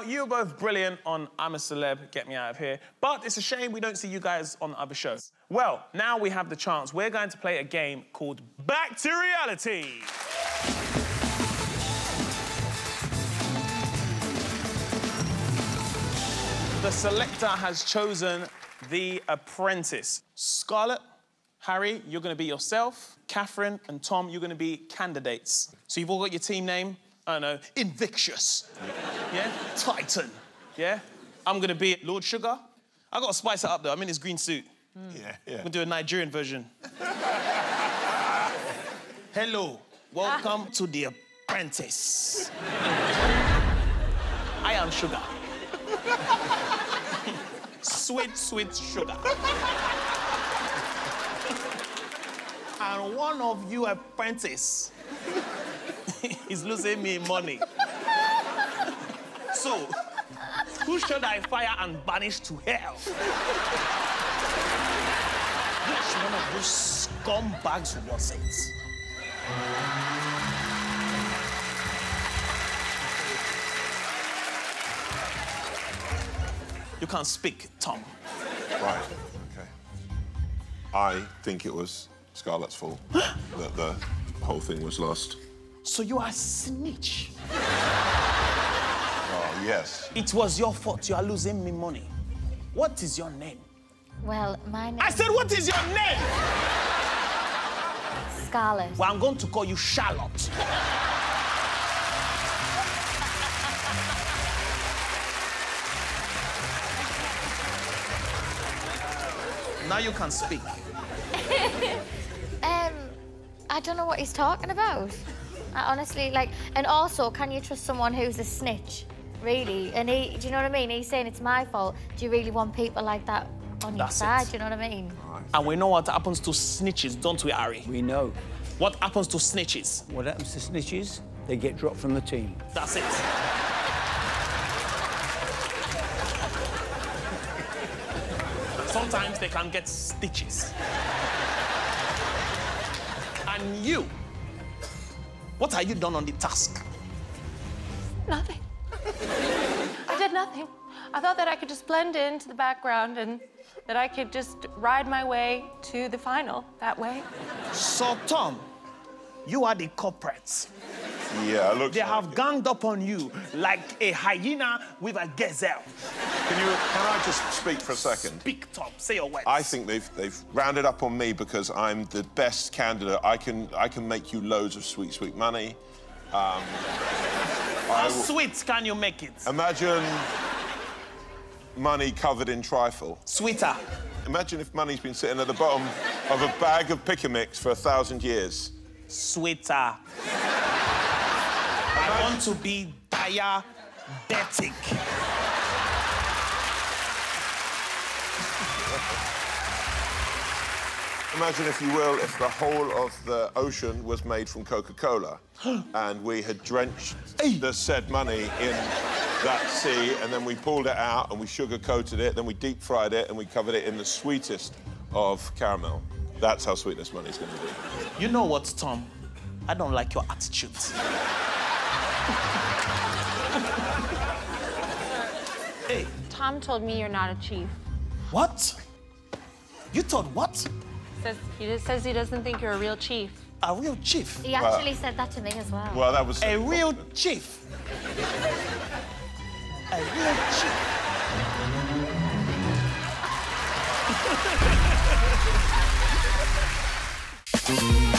Now, you were both brilliant on I'm a Celeb, Get Me Out of Here, but it's a shame we don't see you guys on other shows. Well, now we have the chance. We're going to play a game called Back to Reality. The selector has chosen the apprentice. Scarlett, Harry, you're going to be yourself. Catherine and Tom, you're going to be candidates. So you've all got your team name. I don't know, Invictus. yeah? Titan. Yeah? I'm going to be Lord Sugar. I got to spice it up, though. I'm in his green suit. Yeah, yeah. I'm going to do a Nigerian version. Hello. Welcome to The Apprentice. I am Sugar. sweet, sweet sugar. and one of you apprentice is losing me money. so, who should I fire and banish to hell? Which one of those scumbags was it? You can't speak, Tom. Right, okay. I think it was Scarlett's fault that the whole thing was lost. So you are a snitch. Oh, yes. It was your fault. You are losing me money. What is your name? Well, my name I said, what is your name? is Scarlett. Well, I'm going to call you Charlotte. now you can speak. Um, I don't know what he's talking about. I honestly, like, and also, can you trust someone who's a snitch? Really? And he, do you know what I mean? He's saying it's my fault. Do you really want people like that on your side? it. Do you know what I mean? And we know what happens to snitches, don't we, Harry? We know. What happens to snitches? What happens to snitches? They get dropped from the team. That's it. Sometimes they can get stitches. And you, what have you done on the task? Nothing. I did nothing. I thought that I could just blend into the background and that I could just ride my way to the final that way. So, Tom, you are the culprits. Yeah, it looks They like have it. ganged up on you like a hyena with a gazelle. Can, you, can I just speak for a second? Big Tom, say your words. I think they've they've rounded up on me because I'm the best candidate. I can I can make you loads of sweet sweet money. Um, How sweet can you make it? imagine money covered in trifle. Sweeter. Imagine if money's been sitting at the bottom of a bag of pick a mix for a thousand years. Sweeter. I want to be diabetic. Imagine, if you will, if the whole of the ocean was made from Coca-Cola and we had drenched the said money in that sea and then we pulled it out and we sugar-coated it, then we deep-fried it and we covered it in the sweetest of caramel. That's how sweet this money's going to be. You know what, Tom? I don't like your attitude. hey, Tom told me you're not a chief. what? You thought what? Says he just says he doesn't think you're a real chief. A real chief? He actually said that to me as well. Well, that was... A real chief? A real chief?